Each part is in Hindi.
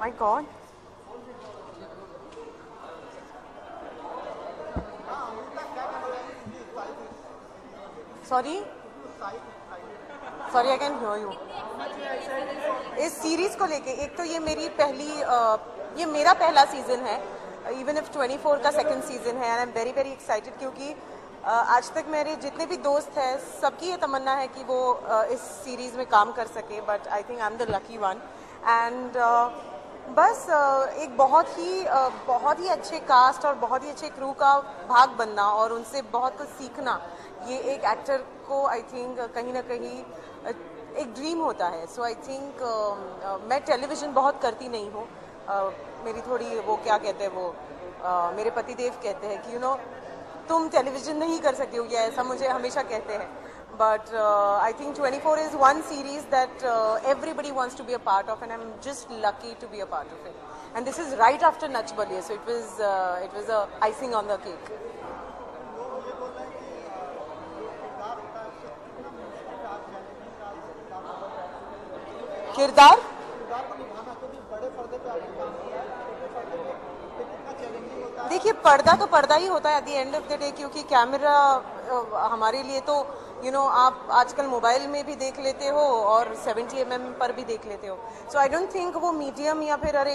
My God. Sorry? Sorry, I can hear you. इस सीरीज़ को लेके एक तो ये मेरी पहली अ, ये मेरा पहला सीज़न है इवन इफ़ 24 का सेकंड सीज़न है I am very very excited क्योंकि अ, आज तक मेरे जितने भी दोस्त हैं सबकी ये तमन्ना है कि वो अ, इस सीरीज़ में काम कर सके but I think I am the lucky one and बस एक बहुत ही बहुत ही अच्छे कास्ट और बहुत ही अच्छे क्रू का भाग बनना और उनसे बहुत कुछ सीखना ये एक एक्टर को आई थिंक कहीं ना कहीं एक ड्रीम होता है। सो आई थिंक मैं टेलीविज़न बहुत करती नहीं हूँ। अ, मेरी थोड़ी वो क्या कहते हैं वो अ, मेरे पतिदेव कहते हैं कि यू नो तुम टेलीविज़न नहीं कर सकती हो या ऐसा मुझे हमेशा कहते हैं। But I think 24 is one series that everybody wants to be a part of and I'm just lucky to be a part of it. And this is right after Nach Baliye, so it was, uh, it was a icing on the cake. किरदार देखिए पर्दा तो पर्दा ही होता है at the end of the day क्योंकि कैमरा अ, हमारे लिए तो यू नो आप आजकल मोबाइल में भी देख लेते हो और 70 एम mm पर भी देख लेते हो। सो आई डोंट थिंक वो मीडियम या फिर, अरे,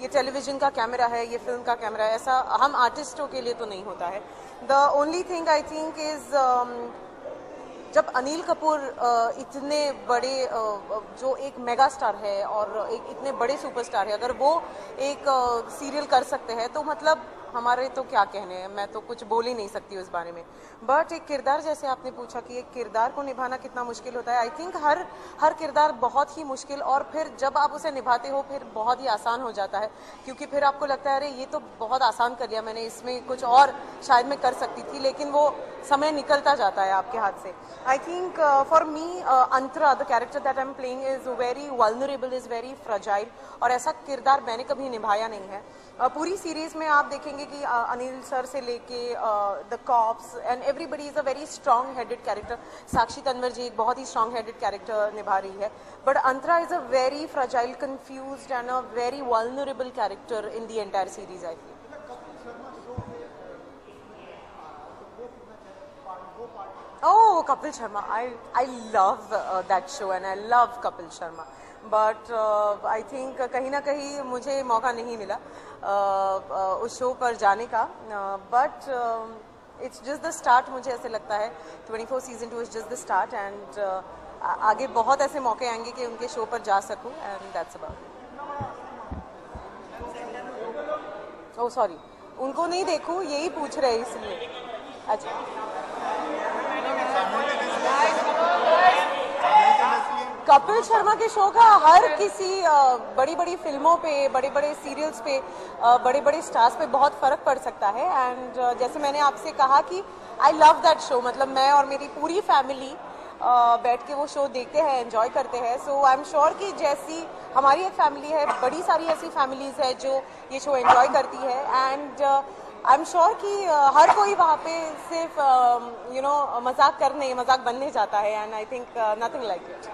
ये टेलीविज़न का कैमरा है, ये फ़िल्म का कैमरा है, ऐसा हम आर्टिस्टों के लिए तो नहीं होता है। The only thing I think is जब अनिल कपूर इतने बड़े जो एक मेगा स्टार है और एक इतने बड़े सुपरस्टार है, अगर वो एक सीरियल कर सकते हैं तो मतलब हमारे तो क्या कहने हैं? मैं तो कुछ बोल ही नहीं सकती उस बारे में। बट एक किरदार जैसे आपने पूछा कि एक किरदार को निभाना कितना मुश्किल होता है आई थिंक हर हर किरदार बहुत ही मुश्किल और फिर जब आप उसे निभाते हो, फिर बहुत ही आसान हो जाता है। क्योंकि फिर आपको लगता है, अरे, ये तो बहुत आसान कर लिया मैंने, इसमें कुछ और शायद मैं कर सकती थी, लेकिन वो समय निकलता जाता है आपके हाथ से। I think for me Antara the character that I am playing is very vulnerable is very fragile और ऐसा किरदार मैंने कभी निभाया नहीं है। पूरी सीरीज़ में आप देखेंगे कि अनिल सर से लेके the cops and everybody is a very strong headed character Sakshi Tanwar ji एक बहुत ही स्ट्रॉन्ग हेडेड कैरेक्टर निभा रही है but Antara is a very fragile confuse and a very vulnerable character in the entire series I Kapil Sharma. I, I love uh, that show and I love Kapil Sharma. But I think कहीं ना कहीं मुझे मौका नहीं मिला uh, uh, उस शो पर जाने का। But it's just the start मुझे ऐसे लगता है। 24 season two is just the start and आगे बहुत ऐसे मौके आएँगे कि उनके शो पर जा सकूँ and that's about oh sorry उनको नहीं देखूँ यही पूछ रहे इसलिए। अच्छा। कपिल शर्मा के शो का हर किसी बड़ी बड़ी फ़िल्मों पे बड़े बड़े सीरियल्स पे बड़े बड़े स्टार्स पे बहुत फ़र्क पड़ सकता है। एंड जैसे मैंने आपसे कहा कि आई लव दैट शो मतलब मैं और मेरी पूरी फैमिली बैठ के वो शो देखते हैं एंजॉय करते हैं। सो आई एम श्योर कि जैसी हमारी एक फैमिली है, बड़ी सारी ऐसी फैमिलीज़ है जो ये शो एंजॉय करती है। एंड आई एम श्योर कि हर कोई वहाँ पे सिर्फ़ यू नो मज़ाक करने, मज़ाक बनने जाता है। And I think nothing like it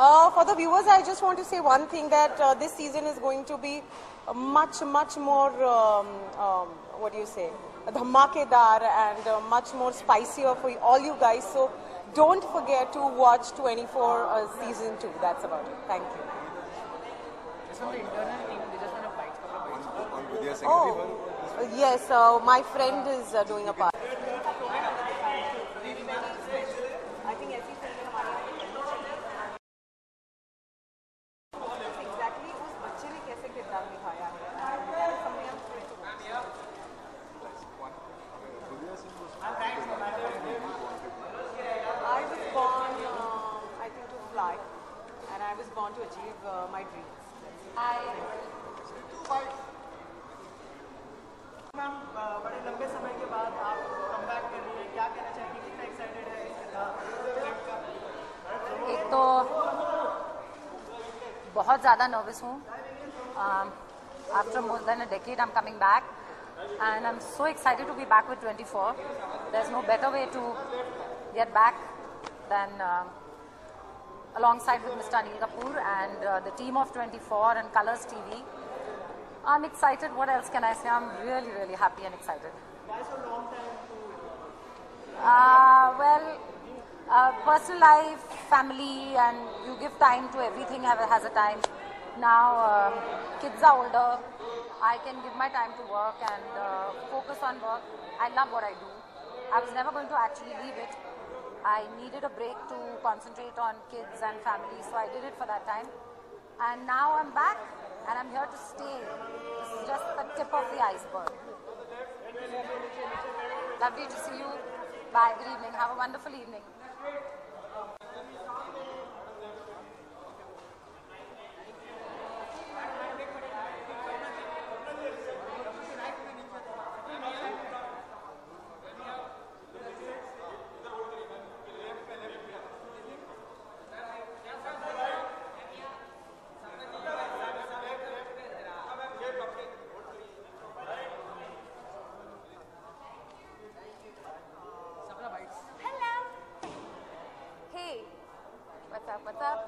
Uh, for the viewers, I just want to say one thing that uh, this season is going to be uh, much, much more, um, um, what do you say, dhamakedar and uh, much more spicier for all you guys. So don't forget to watch 24 uh, season 2. That's about it. Thank you. Just on the internal team, they just want to fight couple of fights. On Vidya Secretary one? Oh, yes, uh, my friend is uh, doing a part. fly, and I was born to achieve uh, my dreams. Ma'am बड़े लंबे समय के बाद आप कम बैक कर रही है क्या कहना चाहेंगे कितना एक्साइटेड है इस का एक तो बहुत ज़्यादा नर्वस हूँ after more than a decade I am coming back and I am so excited to be back with 24 there is no better way to get back than alongside with Mr. Anil Kapoor and uh, the team of 24 and Colors TV. I'm excited. What else can I say? I'm really, really happy and excited. Why so long time to Uh, well, uh, personal life, family, and you give time to everything has a time. Now, um, kids are older. I can give my time to work and uh, focus on work. I love what I do. I was never going to actually leave it. I needed a break to concentrate on kids and family, so I did it for that time. And now I'm back, and I'm here to stay. This is just the tip of the iceberg. Lovely to see you. Bye. Good evening. Have a wonderful evening.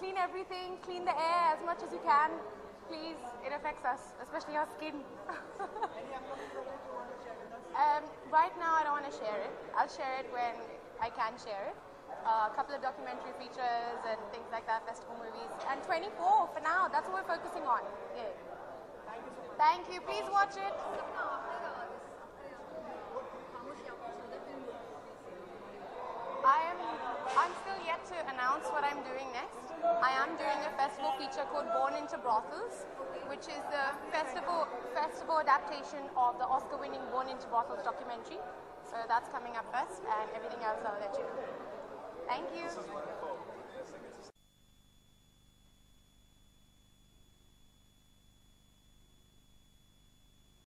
Clean everything. Clean the air as much as you can. Please, it affects us, especially our skin. um, right now, I don't want to share it. I'll share it when I can share it. Uh, a couple of documentary features and things like that, festival movies. And 24 for now, that's what we're focusing on. Yeah. Thank you. Thank you. Please watch it. I am. I'm still yet to announce what I'm doing next. I am doing a festival feature called Born into Brothels, which is the festival festival adaptation of the Oscar-winning Born into Brothels documentary. So that's coming up first, and everything else I'll let you know. Thank you.